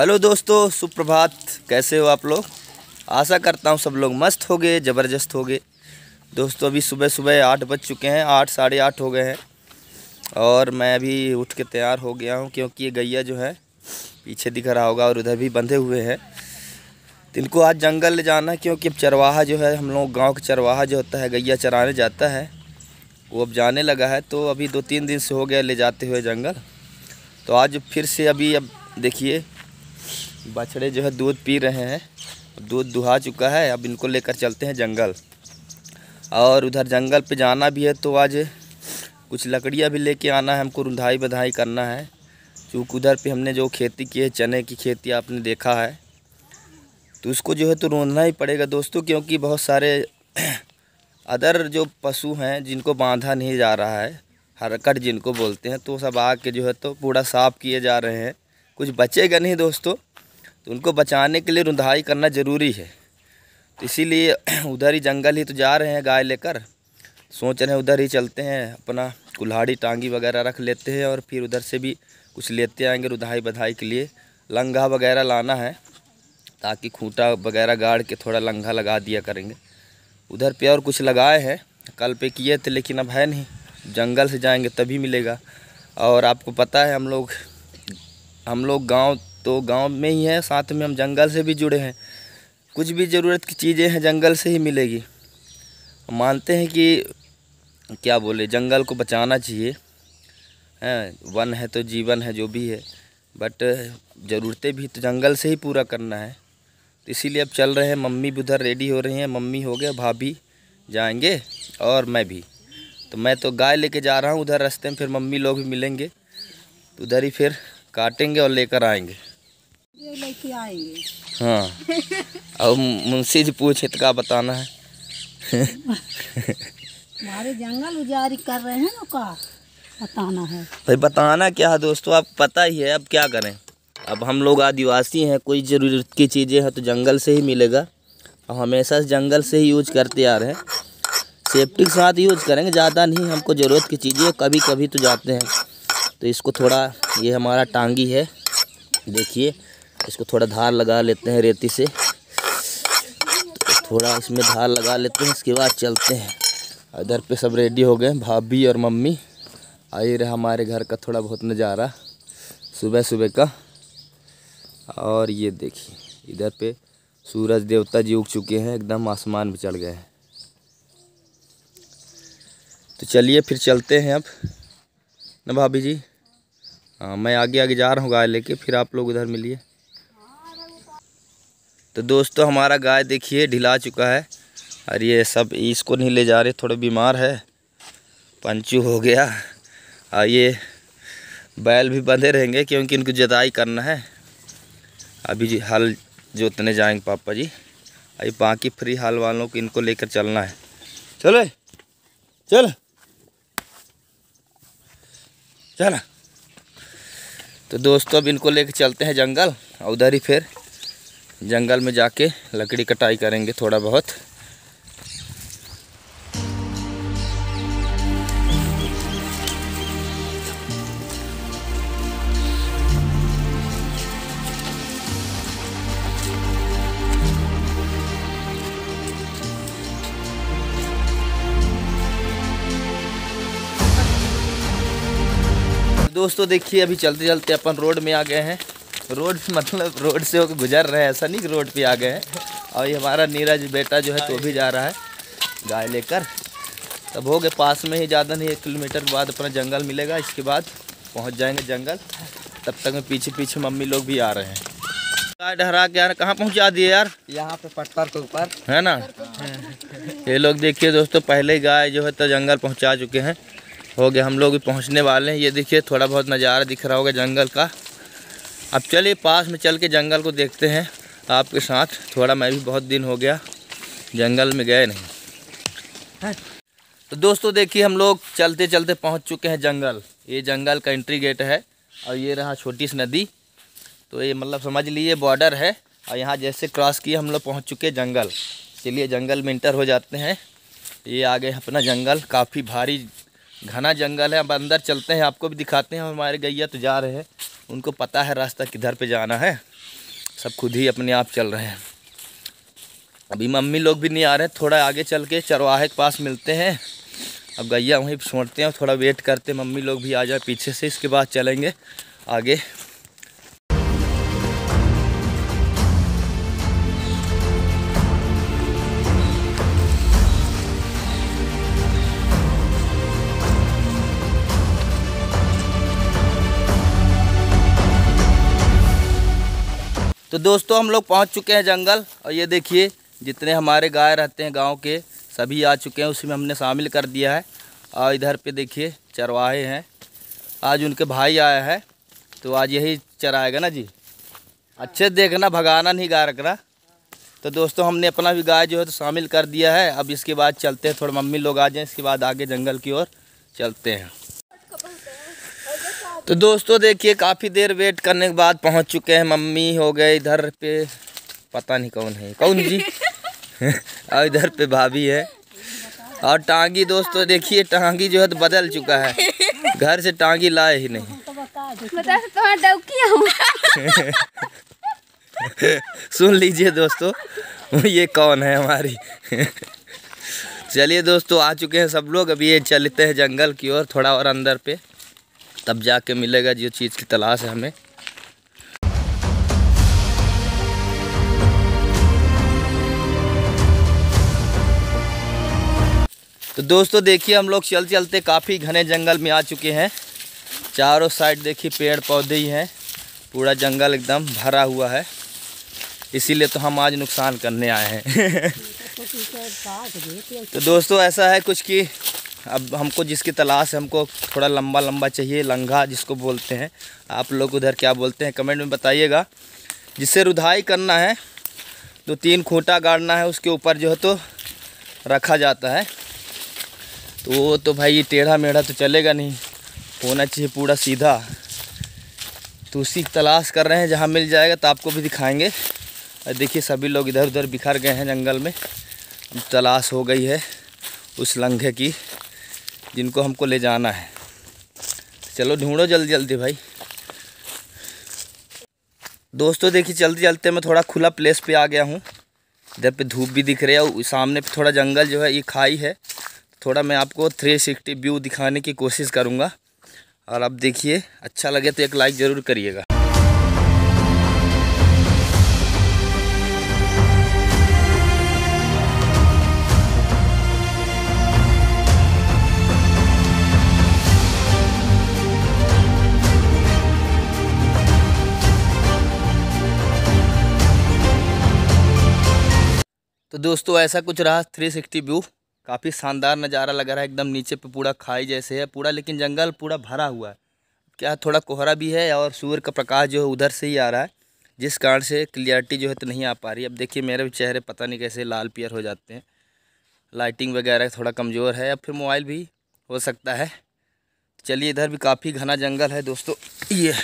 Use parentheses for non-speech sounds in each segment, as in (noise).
Hello दोस्तों, सुप्रभात। कैसे हो आप लोग? आशा करता हूँ सब लोग मस्त हो गए ज़बरदस्त हो गए दोस्तों, अभी सुबह सुबह आठ बज चुके हैं, आठ, साढ़े आठ हो गए हैं। और मैं अभी उठ के तैयार हो गया हूँ, क्योंकि ये गैया जो है, पीछे दिख रहा होगा और उधर भी बंधे हुए हैं। इनको आज जंगल ले जाना है क्योंकि अब चरवाहा जो है, हम लोग गाँव का चरवाहा जो होता है, गैया चराने जाता है। वो अब जाने लगा है तो अभी दो तीन दिन से हो गया ले जाते हुए जंगल। तो आज फिर से अभी अब देखिए बछड़े जो है दूध पी रहे हैं। दूध दुहा चुका है, अब इनको लेकर चलते हैं जंगल। और उधर जंगल पे जाना भी है तो आज कुछ लकड़ियाँ भी लेके आना है, हमको रुंधाई बधाई करना है। क्योंकि उधर पे हमने जो खेती की है, चने की खेती आपने देखा है। तो उसको जो है तो रोंदना ही पड़ेगा दोस्तों, क्योंकि बहुत सारे (clears throat) अदर जो पशु हैं, जिनको बांधा नहीं जा रहा है, हरकट जिनको बोलते हैं तो सब आके जो है तो पूरा साफ़ किए जा रहे हैं। कुछ बचेगा नहीं दोस्तों। तो उनको बचाने के लिए रुंधाई करना ज़रूरी है। तो इसीलिए (clears throat) उधर ही जंगल ही तो जा रहे हैं गाय लेकर। सोच रहे हैं उधर ही चलते हैं, अपना कुल्हाड़ी टांगी वगैरह रख लेते हैं और फिर उधर से भी कुछ लेते आएँगे रुधाई बधाई के लिए। लंगा वगैरह लाना है, ताकि खूंटा वगैरह गाड़ के थोड़ा लंगा लगा दिया करेंगे। उधर पे और कुछ लगाए हैं, कल पे किए थे लेकिन अब है नहीं। जंगल से जाएँगे तभी मिलेगा। और आपको पता है हम लोग हम लोग गाँव तो गाँव में ही है, साथ में हम जंगल से भी जुड़े हैं। कुछ भी ज़रूरत की चीज़ें हैं, जंगल से ही मिलेगी। मानते हैं कि, क्या बोले, जंगल को बचाना चाहिए। हैं, वन है तो जीवन है, जो भी है। बट ज़रूरतें भी तो जंगल से ही पूरा करना है। तो इसीलिए अब चल रहे हैं, मम्मी भी उधर रेडी हो रही हैं। मम्मी हो गया, भाभी जाएँगे और मैं भी। तो मैं तो गाय लेके जा रहा हूँ, उधर रास्ते में फिर मम्मी लोग भी मिलेंगे। तो उधर ही फिर काटेंगे और लेकर आएँगे। ये लेके आएँगे। हाँ। और मुंशी जी पूछे तो क्या बताना है। हमारे जंगल उजारी कर रहे हैं ना का? बताना है। भाई बताना क्या है दोस्तों आप पता ही है अब क्या करें? अब हम लोग आदिवासी हैं कोई ज़रूरत की चीज़ें हैं तो जंगल से ही मिलेगा। और हमेशा जंगल से ही यूज़ करते आ रहे हैं। सेफ्टी के साथ यूज़ करेंगे ज़्यादा नहीं हमको ज़रूरत की चीज़ें कभी कभी तो जाते हैं। तो इसको थोड़ा ये हमारा टांगी है देखिए। इसको थोड़ा धार लगा लेते हैं रेती से। तो थोड़ा इसमें धार लगा लेते हैं, इसके बाद चलते हैं। इधर पे सब रेडी हो गए, भाभी और मम्मी। आई रहे हमारे घर का थोड़ा बहुत नज़ारा सुबह सुबह का। और ये देखिए, इधर पे सूरज देवता जी उग चुके हैं, एकदम आसमान में चढ़ गए हैं। तो चलिए फिर चलते हैं अब। ना भाभी जी? हाँ मैं आगे आगे जा रहा हूँ गाय लेके, फिर आप लोग उधर मिलिए। तो दोस्तों, हमारा गाय देखिए, ढिला चुका है। और ये सब इसको नहीं ले जा रहे, थोड़े बीमार है। पंचू हो गया। और ये बैल भी बंधे रहेंगे, क्योंकि इनको जदाई करना है। अभी जी, हल जोतने जाएँगे पापा जी। अभी बाकी फ्री हाल वालों को इनको लेकर चलना है। चलो चल। चल। तो दोस्तों, अब इनको लेकर चलते हैं जंगल, और उधर ही फिर जंगल में जाके लकड़ी कटाई करेंगे थोड़ा बहुत। दोस्तों देखिए, अभी चलते चलते अपन रोड में आ गए हैं। रोड (laughs) मतलब रोड से होकर गुजर रहे हैं ऐसा नहीं कि रोड पे आ गए हैं। और ये हमारा नीरज बेटा जो है तो भी जा रहा है गाय लेकर। तब हो गए पास में ही ज़्यादा नहीं एक किलोमीटर के बाद अपना जंगल मिलेगा। इसके बाद पहुँच जाएँगे जंगल। तब तक में पीछे पीछे मम्मी लोग भी आ रहे हैं। गाय डहरा के यार कहाँ पहुँचा दिए यार? यहाँ पे पटपर के ऊपर। है ना? ये लोग देखिए दोस्तों पहले ही गाय जो है तो जंगल पहुँचा चुके हैं। हो गया हम लोग भी पहुँचने वाले हैं। ये देखिए थोड़ा बहुत नज़ारा दिख रहा होगा जंगल का। अब चलिए पास में चल के जंगल को देखते हैं आपके साथ। थोड़ा मैं भी बहुत दिन हो गया जंगल में गए नहीं। तो दोस्तों देखिए हम लोग चलते चलते पहुँच चुके हैं जंगल। ये जंगल का एंट्री गेट है और ये रहा छोटी सी नदी। तो ये मतलब समझ लीजिए बॉर्डर है और यहाँ जैसे क्रॉस किए हम लोग पहुँच चुके हैं जंगल। चलिए जंगल में इंटर हो जाते हैं। ये आगे अपना जंगल काफ़ी भारी घना जंगल है, अब अंदर चलते हैं, आपको भी दिखाते हैं, हमारे गैया तो जा रहे हैं। उनको पता है रास्ता किधर पे जाना है। सब खुद ही अपने आप चल रहे हैं। अभी मम्मी लोग भी नहीं आ रहे, थोड़ा आगे चल के चरवाहे के पास मिलते हैं। अब गैया वहीं छोड़ते हैं, थोड़ा वेट करते हैं, मम्मी लोग भी आ जाए, पीछे से इसके बाद चलेंगे, आगे। तो दोस्तों, हम लोग पहुँच चुके हैं जंगल, और ये देखिए, जितने हमारे गाय रहते हैं गाँव के, सभी आ चुके हैं, उसी में हमने शामिल कर दिया है। और इधर पे देखिए, चरवाहे हैं। आज उनके भाई आया है तो आज यही चराएगा ना जी। अच्छे देखना, भगाना नहीं गाय रखना। तो दोस्तों, हमने अपना भी गाय जो है तो शामिल कर दिया है। अब इसके बाद चलते हैं, थोड़ा मम्मी लोग आ जाएँ, इसके बाद आगे जंगल की ओर चलते हैं। तो दोस्तों देखिए, काफ़ी देर वेट करने के बाद पहुँच चुके हैं मम्मी हो गए इधर पे। पता नहीं कौन है। कौन जी? (laughs) और इधर पे भाभी है। और टांगी दोस्तों देखिए, टांगी जो है तो बदल चुका है। घर से टांगी लाए ही नहीं। (laughs) सुन लीजिए दोस्तों, ये कौन है हमारी? (laughs) चलिए दोस्तों, आ चुके हैं सब लोग। अभी ये चलते हैं जंगल की ओर, थोड़ा और अंदर पे। तब जाके मिलेगा जो चीज़ की तलाश है हमें। तो दोस्तों देखिए हम लोग चल चलते काफ़ी घने जंगल में आ चुके हैं। चारों साइड देखिए पेड़ पौधे ही हैं। पूरा जंगल एकदम भरा हुआ है। इसीलिए तो हम आज नुकसान करने आए हैं। (laughs) तो तो दोस्तों ऐसा है कुछ कि अब हमको जिसकी तलाश है, हमको थोड़ा लंबा लंबा चाहिए, लंघा जिसको बोलते हैं। आप लोग उधर क्या बोलते हैं, कमेंट में बताइएगा। जिससे रुधाई करना है तो तीन खूंटा गाड़ना है, उसके ऊपर जो है तो रखा जाता है। तो वो तो भाई ये टेढ़ा मेढ़ा तो चलेगा नहीं, होना चाहिए पूरा सीधा। तो उसी तलाश कर रहे हैं, जहाँ मिल जाएगा तो आपको भी दिखाएँगे। और देखिए, सभी लोग इधर उधर बिखर गए हैं जंगल में। तलाश हो गई है उस लंघे की। जिनको हमको ले जाना है। चलो ढूंढो जल्दी जल्दी भाई। दोस्तों, देखिए चलते चलते मैं थोड़ा खुला प्लेस पे आ गया हूँ। इधर पे धूप भी दिख रही है और सामने पे थोड़ा जंगल जो है, ये खाई है। थोड़ा मैं आपको थ्री सिक्सटी व्यू दिखाने की कोशिश करूँगा। और आप देखिए अच्छा लगे तो एक लाइक ज़रूर करिएगा। दोस्तों, ऐसा कुछ रहा 360 व्यू। काफ़ी शानदार नज़ारा लग रहा है, एकदम नीचे पे पूरा खाई जैसे है, पूरा, लेकिन जंगल पूरा भरा हुआ है। क्या थोड़ा कोहरा भी है और सूर्य का प्रकाश जो है उधर से ही आ रहा है, जिस कारण से क्लियरिटी जो है तो नहीं आ पा रही। अब देखिए, मेरे भी चेहरे पता नहीं कैसे लाल पियर हो जाते हैं। लाइटिंग वगैरह थोड़ा कमज़ोर है, अब फिर मोबाइल भी हो सकता है। चलिए, इधर भी काफ़ी घना जंगल है दोस्तों। ये,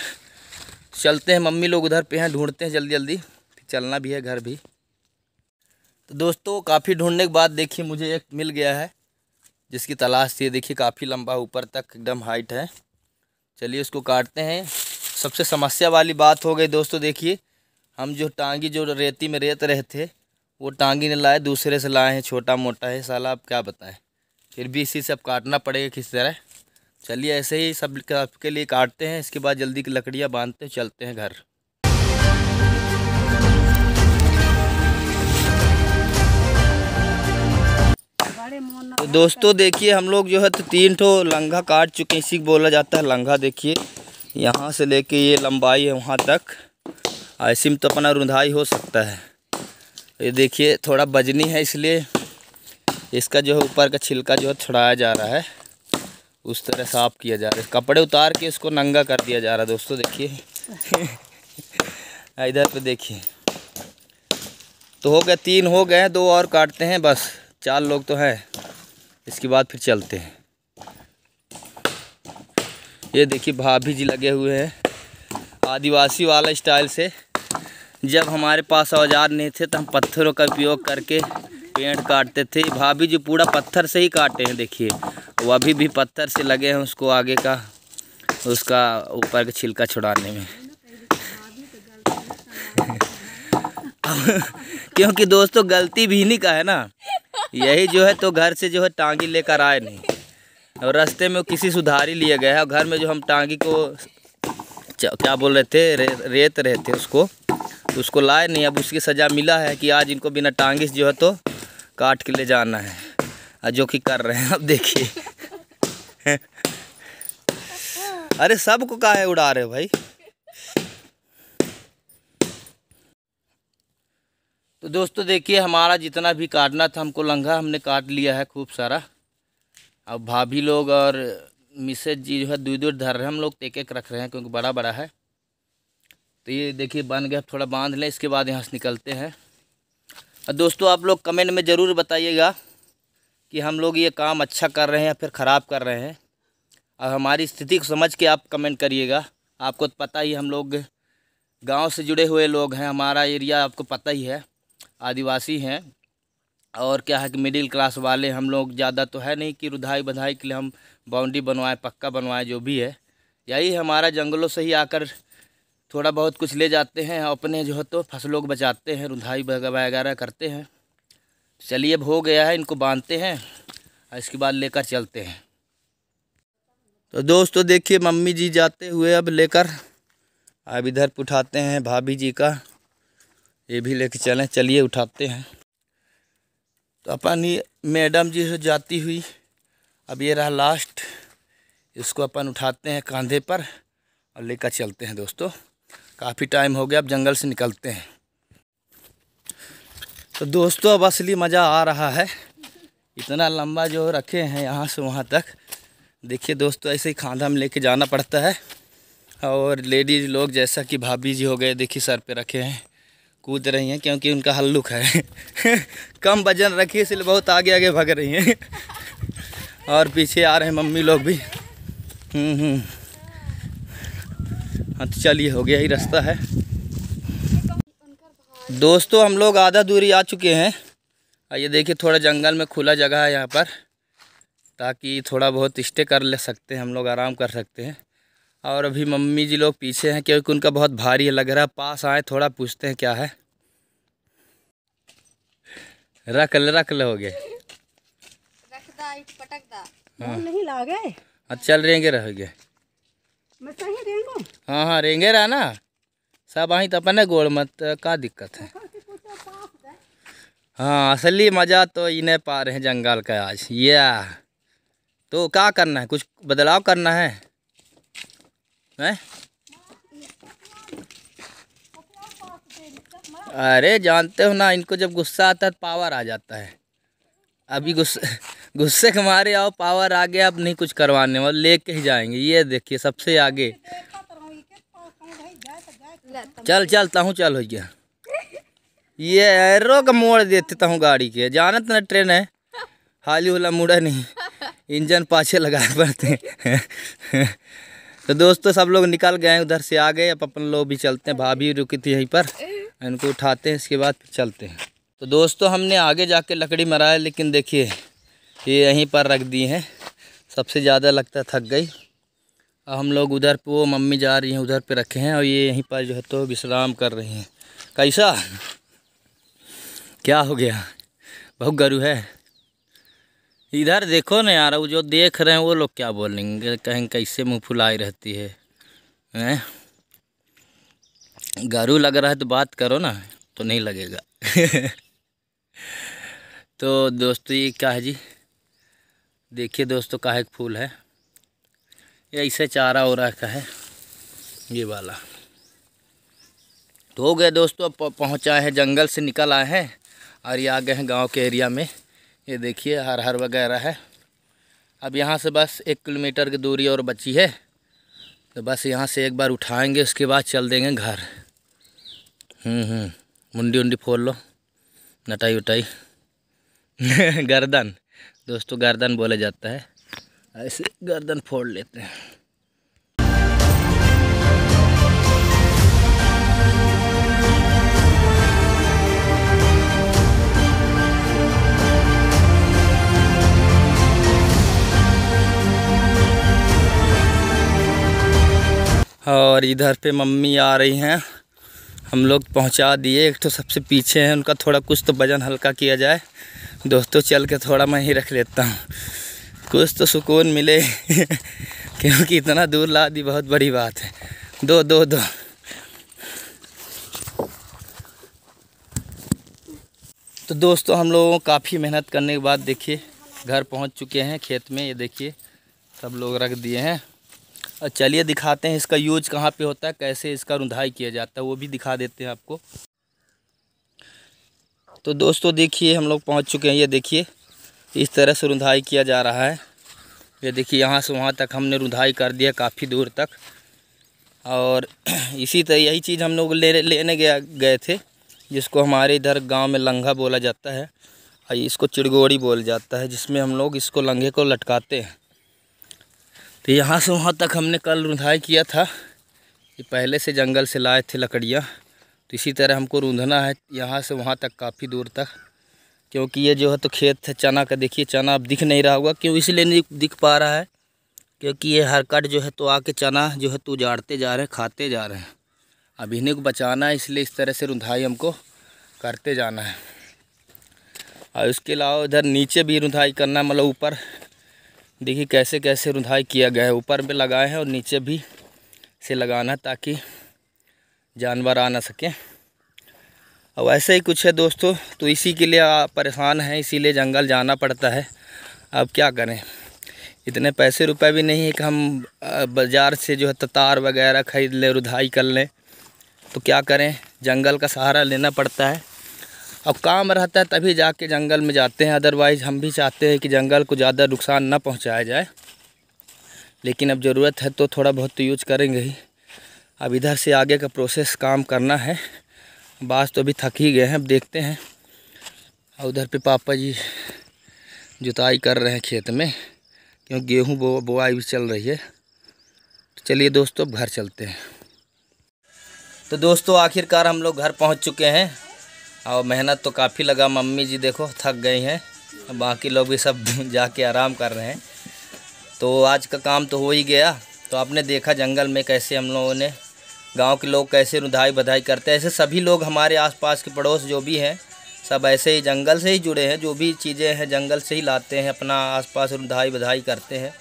चलते हैं, मम्मी लोग उधर पे हैं, ढूंढते हैं जल्दी जल्दी चलना भी है घर भी। तो दोस्तों, काफ़ी ढूँढने के बाद देखिए मुझे एक मिल गया है, जिसकी तलाश थी। देखिए, काफ़ी लंबा ऊपर तक, एकदम हाइट है। चलिए उसको काटते हैं। सबसे समस्या वाली बात हो गई दोस्तों, देखिए। हम जो टांगी, जो रेती में रेत रहे थे, वो टांगी ने लाए, दूसरे से लाए हैं छोटा मोटा है। साला, अब क्या बताएँ? फिर भी इसी से अब काटना पड़ेगा किस तरह। चलिए, ऐसे ही सब के लिए काटते हैं। इसके बाद जल्दी की लकड़ियाँ बांधते चलते हैं घर। तो दोस्तों देखिए हम लोग जो है तो तीन ठो लंघा काट चुके हैं इसी को बोला जाता है लंघा देखिए यहाँ से लेके ये लंबाई है वहाँ तक। ऐसी में तो अपना रुंधाई हो सकता है। ये देखिए थोड़ा बजनी है इसलिए इसका जो है ऊपर का छिलका जो है छुड़ाया जा रहा है। उस तरह साफ़ किया जा रहा है। कपड़े उतार के इसको नंगा कर दिया जा रहा है दोस्तों देखिए। (laughs) इधर पे देखिए। तो हो गया तीन हो गए दो और काटते हैं बस। चार लोग तो हैं। इसके बाद फिर चलते हैं। ये देखिए, भाभी जी लगे हुए हैं आदिवासी वाला स्टाइल से। जब हमारे पास औज़ार नहीं थे तो हम पत्थरों का उपयोग करके पेड़ काटते थे। भाभी जी पूरा पत्थर से ही काटे हैं, देखिए। वो अभी भी पत्थर से लगे हैं उसको आगे का, उसका ऊपर का छिलका छुड़ाने में। (laughs) क्योंकि दोस्तों, गलती भी नहीं का है ना। यही जो है तो घर से जो है टांगी लेकर आए नहीं। और रास्ते में किसी सुधारी लिए गए हैं। और घर में जो हम टांगी को क्या बोल रहे थे? रे, रेत रहे थे उसको उसको लाए नहीं। अब उसकी सज़ा मिला है कि आज इनको बिना टांगी जो है तो काट के ले जाना है। जो कि कर रहे हैं अब देखिए। (laughs) अरे सबको काहे उड़ा रहे हो भाई? तो दोस्तों देखिए, हमारा जितना भी काटना था, हमको लंघा, हमने काट लिया है खूब सारा। अब भाभी लोग और मिसेज जी जो है दूध दूर धर रहे हैं, हम लोग एक एक रख रहे हैं, क्योंकि बड़ा बड़ा है। तो ये देखिए, बन गया थोड़ा बाँध लें, इसके बाद यहाँ से निकलते हैं। और दोस्तों, आप लोग कमेंट में ज़रूर बताइएगा कि हम लोग ये काम अच्छा कर रहे हैं या फिर ख़राब कर रहे हैं। और हमारी स्थिति को समझ के आप कमेंट करिएगा। आपको तो पता ही, हम लोग गाँव से जुड़े हुए लोग हैं, हमारा एरिया आपको पता ही है। आदिवासी हैं। और क्या है कि मिडिल क्लास वाले हम लोग ज़्यादा तो है नहीं कि रुधाई बधाई के लिए हम बाउंड्री बनवाएँ, पक्का बनवाएँ, जो भी है। यही हमारा जंगलों से ही आकर थोड़ा बहुत कुछ ले जाते हैं, अपने जो है तो फ़सलों को बचाते हैं, रुधाई वगैरह करते हैं। चलिए अब हो गया है, इनको बांधते हैं, और इसके बाद लेकर चलते हैं। तो दोस्तों देखिए, मम्मी जी जाते हुए अब लेकर, अब इधर उठाते हैं भाभी जी का। ये भी लेके चलें, चलिए उठाते हैं। तो अपन ये मैडम जी से जाती हुई, अब ये रहा लास्ट इसको अपन उठाते हैं कंधे पर और लेकर चलते हैं दोस्तों। काफ़ी टाइम हो गया, अब जंगल से निकलते हैं। तो दोस्तों, अब असली मज़ा आ रहा है। इतना लंबा जो रखे हैं यहाँ से वहाँ तक। देखिए दोस्तों, ऐसे ही खांधा में लेके जाना पड़ता है। और लेडीज़ लोग जैसा कि भाभी जी हो गए, देखिए सर पे रखे हैं। कूद रही हैं क्योंकि उनका हल्लुक है। (laughs) कम वज़न रखी इसलिए बहुत आगे आगे भग रही हैं। (laughs) और पीछे आ रहे हैं मम्मी लोग भी। हम्म, हम्म। हाँ तो चलिए हो गया ही रास्ता है। दोस्तों हम लोग आधा दूरी आ चुके हैं। ये देखिए थोड़ा जंगल में खुला जगह है यहाँ पर ताकि थोड़ा बहुत स्टे कर ले सकते हैं हम लोग आराम कर सकते हैं। और अभी मम्मी जी लोग पीछे हैं क्योंकि उनका बहुत भारी लग रहा है। पास आए थोड़ा पूछते हैं क्या है। रख ले रख ले हो गए। हाँ। नहीं लागे? अच्छा चल रेंगे रह गए। मैं सही रेंगो? हाँ हाँ रेंगे रहा ना। सब आई तो अपने गोड़ मत का दिक्कत है। हाँ असली मज़ा तो इन्हें पा रहे हैं जंगल का आज। ये। तो क्या करना है? कुछ बदलाव करना है? अरे जानते हो ना, इनको जब गुस्सा आता है तो पावर आ जाता है। अभी गुस्से (laughs) गुस्से के मारे आओ पावर आ गया, अब नहीं कुछ करवाने वाले, लेके ही जाएँगे। ये देखिए, सबसे आगे। चल चलता हूँ चल हो गया ये एरो का मोड़ देता हूँ गाड़ी के। जानत ना ट्रेन है? हाली वाला मुड़ा नहीं। इंजन पाछे लगाए पड़ते (laughs) तो दोस्तों सब लोग निकल गए उधर से आ गए। अब अपन लोग भी चलते हैं। भाभी रुकी थी यहीं पर। इनको उठाते हैं इसके बाद फिर चलते हैं। तो दोस्तों हमने आगे जाके लकड़ी मराया लेकिन देखिए ये यहीं पर रख दी हैं। सबसे ज़्यादा लगता थक गई। अब हम लोग उधर पे वो मम्मी जा रही हैं उधर पे रखे हैं और ये यहीं पर जो है तो विश्राम कर रही हैं। कैसा? क्या हो गया? बहुत गरु है। इधर देखो ना यार, वो जो देख रहे हैं, वो लोग क्या बोलेंगे? कहें, कैसे मुँह फुलाई रहती है, हैं? गारू लग रहा है तो बात करो ना तो नहीं लगेगा। (laughs) तो दोस्तों, ये क्या है जी? देखिए दोस्तों का एक फूल है? ये ऐसे चारा हो रहा है, ये वाला। तो हो गया दोस्तों, अब पहुँचा है, जंगल से निकल आए हैं, और ये आ गए हैं गाँव के एरिया में। ये देखिए हर हर वगैरह है। अब यहाँ से बस एक किलोमीटर की दूरी और बची है। तो बस यहाँ से एक बार उठाएँगे उसके बाद चल देंगे घर। हम्म, हम्म। मुंडी उंडी फोल लो नटाई उटाई। (laughs) गर्दन दोस्तों गर्दन बोला जाता है। ऐसे गर्दन फोड़ लेते हैं। और इधर पे मम्मी आ रही हैं। हम लोग पहुँचा दिए। एक तो सबसे पीछे हैं, उनका थोड़ा कुछ तो वज़न हल्का किया जाए। दोस्तों, चल के थोड़ा मैं ही रख लेता हूँ। कुछ तो सुकून मिले, (laughs) क्योंकि इतना दूर ला दी बहुत बड़ी बात है। दो दो दो। तो दोस्तों, हम लोगों काफ़ी मेहनत करने के बाद देखिए, घर पहुँच चुके हैं खेत में। ये देखिए, सब लोग रख दिए हैं। और चलिए दिखाते हैं इसका यूज़ कहाँ पे होता है, कैसे इसका रुंधाई किया जाता है, वो भी दिखा देते हैं आपको। तो दोस्तों देखिए हम लोग पहुँच चुके हैं, ये देखिए, इस तरह से रुंधाई किया जा रहा है। ये देखिए यहाँ से वहाँ तक हमने रुंधाई कर दिया काफ़ी दूर तक। और (clears throat) इसी तरह यही चीज़ हम लोग ले, लेने गया, गए थे, जिसको हमारे इधर गाँव में लंघा बोला जाता है, और इसको चिड़गोड़ी बोल जाता है, जिसमें हम लोग इसको लंघे को लटकाते हैं। तो यहाँ से वहाँ तक हमने कल रुंधाई किया था ये पहले से जंगल से लाए थे लकड़ियाँ। तो इसी तरह हमको रूंधना है यहाँ से वहाँ तक काफ़ी दूर तक, क्योंकि ये जो है तो खेत है, चना का देखिए, चना अब दिख नहीं रहा होगा, क्यों इसलिए नहीं दिख पा रहा है, क्योंकि ये हरकट जो है तो आके चना जो है तो उजाड़ते जा रहे हैं, खाते जा रहे हैं। अब इन्हें को बचाना है, इसलिए इस तरह से रुंधाई हमको करते जाना है। और उसके अलावा इधर नीचे भी रुंधाई करना है मतलब ऊपर। देखिए कैसे कैसे रुंधाई किया गया है। ऊपर में लगाए हैं और नीचे भी से लगाना ताकि जानवर आ ना सकें। और ऐसे ही कुछ है दोस्तों तो इसी के लिए परेशान हैं, इसीलिए जंगल जाना पड़ता है। अब क्या करें? इतने पैसे रुपए भी नहीं है कि हम बाज़ार से जो है तार वगैरह ख़रीद लें, रुधाई कर लें। तो क्या करें? जंगल का सहारा लेना पड़ता है। अब काम रहता है तभी जाके जंगल में जाते हैं। अदरवाइज़ हम भी चाहते हैं कि जंगल को ज़्यादा नुकसान ना पहुँचाया जाए। लेकिन अब ज़रूरत है तो थोड़ा बहुत तो यूज़ करेंगे ही। अब इधर से आगे का प्रोसेस काम करना है। बास तो अभी थक ही गए हैं, अब देखते हैं। और उधर पे पापा जी जुताई कर रहे हैं खेत में क्योंकि गेहूँ बो, बोआई भी चल रही है। तो चलिए दोस्तों घर चलते हैं। तो दोस्तों, आखिरकार हम लोग घर पहुँच चुके हैं। और मेहनत तो काफ़ी लगा। मम्मी जी देखो, थक गई हैं। बाकी लोग भी सब (laughs) जाके आराम कर रहे हैं। तो आज का काम तो हो ही गया। तो आपने देखा जंगल में कैसे हम लोगों ने, गाँव के लोग कैसे रुधाई बधाई करते हैं। ऐसे सभी लोग हमारे आसपास के पड़ोस जो भी हैं, सब ऐसे ही जंगल से ही जुड़े हैं। जो भी चीज़ें हैं, जंगल से ही लाते हैं, अपना आसपास रुधाई बधाई करते हैं।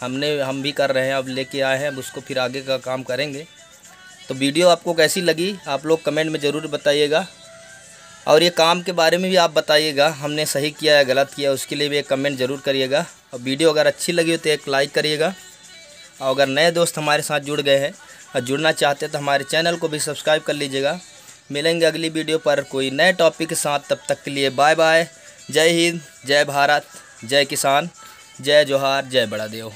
हमने, हम भी कर रहे हैं, अब लेके आए हैं, अब उसको फिर आगे का काम करेंगे। तो वीडियो आपको कैसी लगी, आप लोग कमेंट में ज़रूर बताइएगा। और ये काम के बारे में भी आप बताइएगा, हमने सही किया या गलत किया, उसके लिए भी एक कमेंट ज़रूर करिएगा। और वीडियो अगर अच्छी लगी हो तो एक लाइक करिएगा। और अगर नए दोस्त हमारे साथ जुड़ गए हैं और जुड़ना चाहते हैं तो हमारे चैनल को भी सब्सक्राइब कर लीजिएगा। मिलेंगे अगली वीडियो पर कोई नए टॉपिक के साथ, तब तक के लिए बाय बाय जय हिंद, जय भारत, जय किसान, जय जोहार, जय बड़ा देव